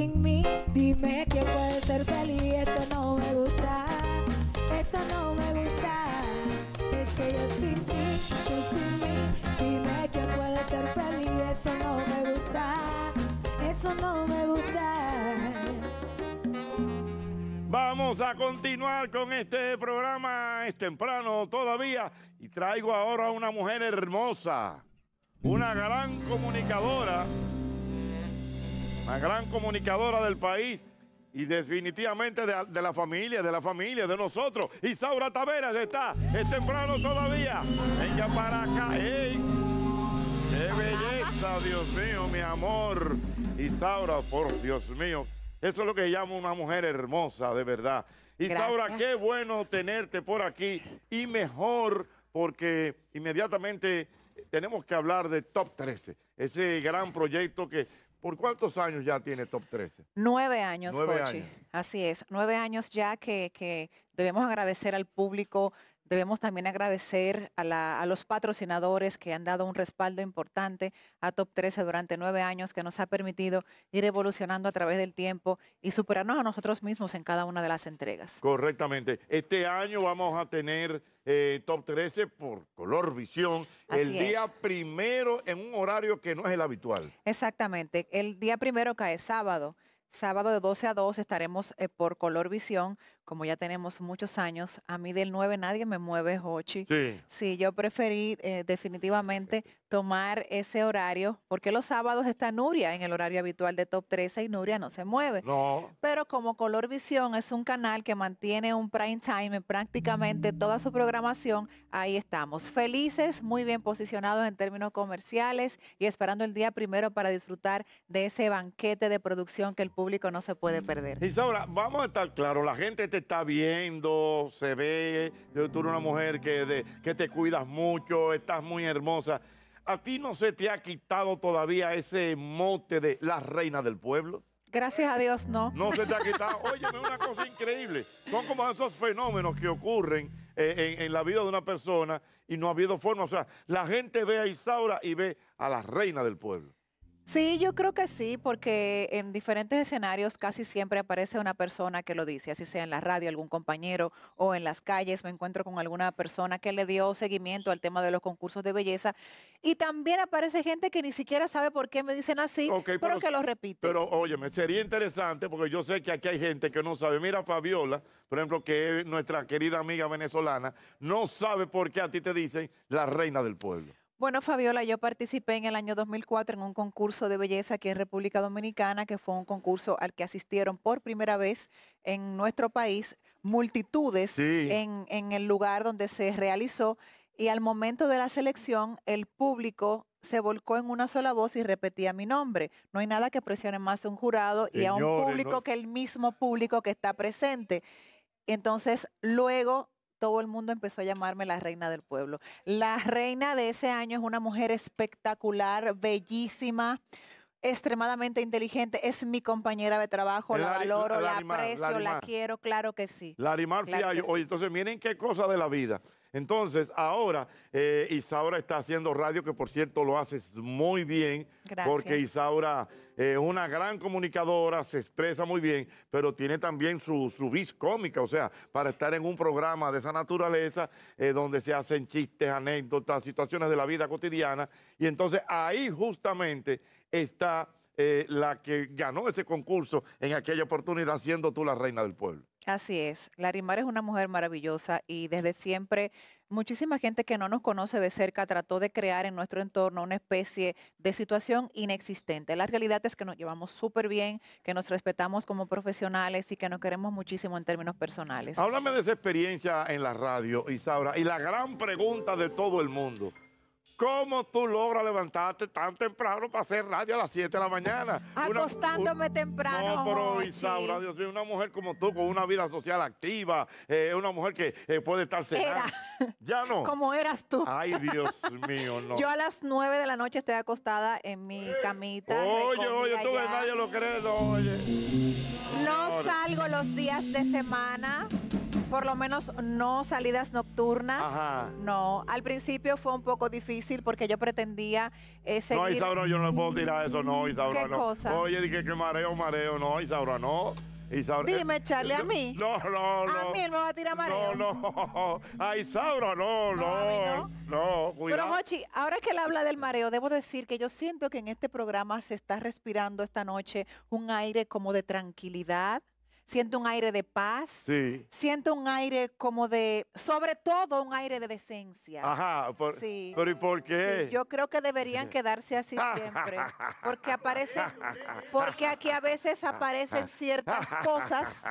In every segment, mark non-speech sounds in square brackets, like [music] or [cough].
sin mí. Dime quién puede ser feliz. Esto no me gusta. Esto no me gusta. Es que yo sin ti, tú sin mí. Dime quién puede ser feliz. Eso no me gusta. Eso no me gusta. Vamos a continuar con este programa. Es temprano todavía. Y traigo ahora a una mujer hermosa. Una gran comunicadora. Una gran comunicadora del país. Y definitivamente de, de la familia, de la familia, de nosotros. Isaura Taveras está. Es temprano todavía. Venga para acá. ¡Ey! ¡Qué belleza, Dios mío, mi amor! Isaura, por Dios mío. Eso es lo que llamo una mujer hermosa, de verdad. Isaura, Gracias. qué bueno tenerte por aquí. Y mejor porque inmediatamente tenemos que hablar de Top 13. Ese gran proyecto que, ¿por cuántos años ya tiene Top 13? Nueve años, Nueve Jochi. años. Así es, nueve años ya que, que debemos agradecer al público, debemos también agradecer a, la- a los patrocinadores que han dado un respaldo importante a Top 13 durante nueve años, que nos ha permitido ir evolucionando a través del tiempo y superarnos a nosotros mismos en cada una de las entregas. Correctamente. Este año vamos a tener eh, Top 13 por Color Visión el día es. primero en un horario que no es el habitual. Exactamente. El día primero cae sábado. Sábado de 12 a 2 estaremos eh, por Color Visión, como ya tenemos muchos años. A mí del 9 nadie me mueve, Hochi. Sí. Sí, yo preferí eh, definitivamente tomar ese horario, porque los sábados está Nuria en el horario habitual de Top 13 y Nuria no se mueve. No. Pero como Color Visión es un canal que mantiene un prime time en prácticamente toda su programación, ahí estamos. Felices, muy bien posicionados en términos comerciales y esperando el día primero para disfrutar de ese banquete de producción que el público no se puede perder. Isaura, vamos a estar claros, la gente te está viendo, se ve, tú eres una mujer que, de- que te cuidas mucho, estás muy hermosa. ¿A ti no se te ha quitado todavía ese mote de la reina del pueblo? Gracias a Dios, no. No se te ha quitado. Óyeme, una cosa increíble. Son como esos fenómenos que ocurren eh, en, en la vida de una persona y no ha habido forma. O sea, la gente ve a Isaura y ve a la reina del pueblo. Sí, yo creo que sí, porque en diferentes escenarios casi siempre aparece una persona que lo dice, así sea en la radio, algún compañero o en las calles, me encuentro con alguna persona que le dio seguimiento al tema de los concursos de belleza y también aparece gente que ni siquiera sabe por qué me dicen así, pero- que lo repite. Pero óyeme, sería interesante porque yo sé que aquí hay gente que no sabe. Mira, Fabiola, por ejemplo, que es nuestra querida amiga venezolana, no sabe por qué a ti te dicen la reina del pueblo. Bueno, Fabiola, yo participé en el año 2004 en un concurso de belleza aquí en República Dominicana, que fue un concurso al que asistieron por primera vez en nuestro país multitudes Sí. en, en el lugar donde se realizó y al momento de la selección el público se volcó en una sola voz y repetía mi nombre. No hay nada que presione más a un jurado y a un público no- que el mismo público que está presente. Entonces, luego todo el mundo empezó a llamarme la reina del pueblo. La reina de ese año es una mujer espectacular, bellísima, extremadamente inteligente. Es mi compañera de trabajo, la valoro, la aprecio, la quiero, claro que sí. Larimar Claro Fiallo. sí. Oye, entonces miren qué cosa de la vida. Entonces, ahora eh, Isaura está haciendo radio, que por cierto lo haces muy bien, porque. Isaura es una gran comunicadora, se expresa muy bien, pero tiene también su, su vis cómica, o sea, para estar en un programa de esa naturaleza, eh, donde se hacen chistes, anécdotas, situaciones de la vida cotidiana, y entonces ahí justamente está eh, la que ganó ese concurso en aquella oportunidad, siendo tú la reina del pueblo. Así es. Larimar es una mujer maravillosa y desde siempre muchísima gente que no nos conoce de cerca trató de crear en nuestro entorno una especie de situación inexistente. La realidad es que nos llevamos súper bien, que nos respetamos como profesionales y que nos queremos muchísimo en términos personales. Háblame de esa experiencia en la radio, Isaura, y la gran pregunta de todo el mundo. ¿Cómo tú logras levantarte tan temprano para hacer radio a las 7 de la mañana? [laughs] Una- Acostándome un- temprano. No, pero. Isaura, Dios mío, una mujer como tú, con una vida social activa, eh, una mujer que eh, puede estar cenando. Ya no. [laughs] Como eras tú. Ay, Dios mío, no. Yo a las 9 de la noche estoy acostada en mi camita. Oye, oye, tú ves, nadie lo cree, no, oye. No salgo los días de semana. Por lo menos no salidas nocturnas. Ajá. No, al principio fue un poco difícil porque yo pretendía eh, seguir. No, Isaura, yo no le puedo tirar eso, no, [laughs] Isaura, ¿Qué no. cosa? Oye, dije que mareo, mareo, no, Isaura, no. Isaura, Dime, Charlie, ¿a mí? No, no, no. A mí él me va a tirar mareo. [laughs] No, no. A Isaura, no, No, no. No, Pero cuidado. Mochi, ahora que él habla del mareo, debo decir que yo siento que en este programa se está respirando esta noche un aire como de tranquilidad, siento un aire de paz, Sí. siento un aire como de, sobre todo un aire de decencia. Ajá. por- Sí. Pero ¿y por qué? Sí, yo creo que deberían [laughs] quedarse así siempre, porque aparecen, [laughs] porque aquí a veces aparecen ciertas cosas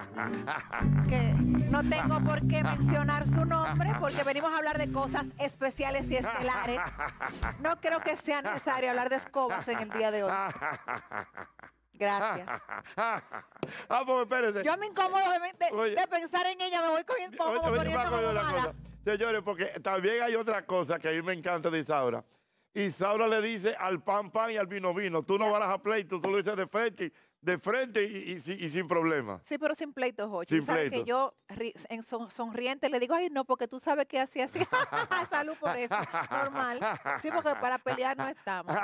que no tengo por qué mencionar su nombre, porque venimos a hablar de cosas especiales y estelares. No creo que sea necesario hablar de escobas en el día de hoy. [laughs] Gracias. [laughs] ah, pues espérese. Yo me incomodo de, de- Oye. de pensar en ella, me voy cogiendo como Oye, una mala. cosa. Señores, porque también hay otra cosa que a mí me encanta de Isaura. Isaura le dice al pan pan y al vino vino. Tú no vas a pleito, tú lo dices de frente, de frente y, y sin- y sin problema. Sí, pero sin pleitos, Jochi. Sin sabes que yo en son- sonriente le digo, ay, no, porque tú sabes que así, así. [laughs] Salud por eso. Normal. Sí, porque para pelear no estamos.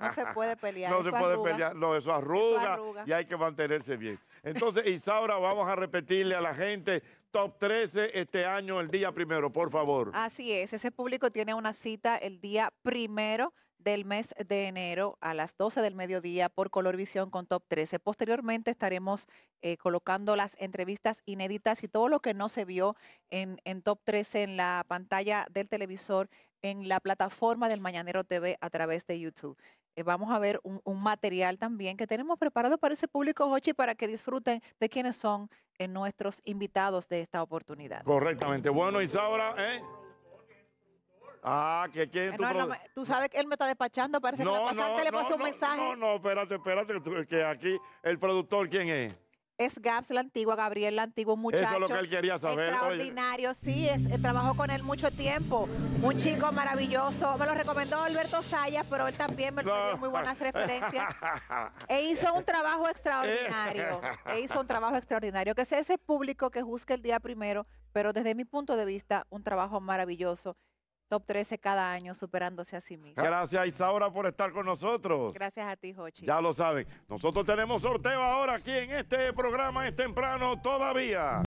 No se puede pelear. No eso se puede arruga. pelear, no, eso arruga, arruga. y hay que mantenerse bien. Entonces, Isaura, vamos a repetirle a la gente top 13 este año, el día primero, por favor. Así es, ese público tiene una cita el día primero del mes de enero a las 12 del mediodía por Colorvisión con Top 13. Posteriormente estaremos eh, colocando las entrevistas inéditas y todo lo que no se vio en, en Top 13 en la pantalla del televisor, en la plataforma del Mañanero TV a través de YouTube. Eh, vamos a ver un, un material también que tenemos preparado para ese público, Hochi, para que disfruten de quiénes son eh, nuestros invitados de esta oportunidad. Correctamente. Bueno, Isaura, ¿eh? Ah, que quién Eh, no, no tú sabes que él me está despachando, parece que la pasante le pasó un mensaje. No, no, espérate, espérate, que aquí el productor, ¿quién es? Es Gaps la antigua, Gabriel la antigua, un muchacho. Eso es lo que él quería saber. Oye, Extraordinario, sí, es, eh, trabajó con él mucho tiempo. Un chico maravilloso. Me lo recomendó Alberto Sayas, pero él también me, dio muy buenas referencias. [laughs] E hizo un trabajo extraordinario. [laughs] E hizo un trabajo extraordinario. Que sea ese público que juzgue el día primero, pero desde mi punto de vista, un trabajo maravilloso. Top 13 cada año, superándose a sí mismo. Gracias, Isaura, por estar con nosotros. Gracias a ti, Jochi. Ya lo saben. Nosotros tenemos sorteo ahora aquí en este programa, es temprano todavía.